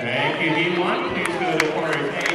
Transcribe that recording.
Thank you, D1. Please go to the corner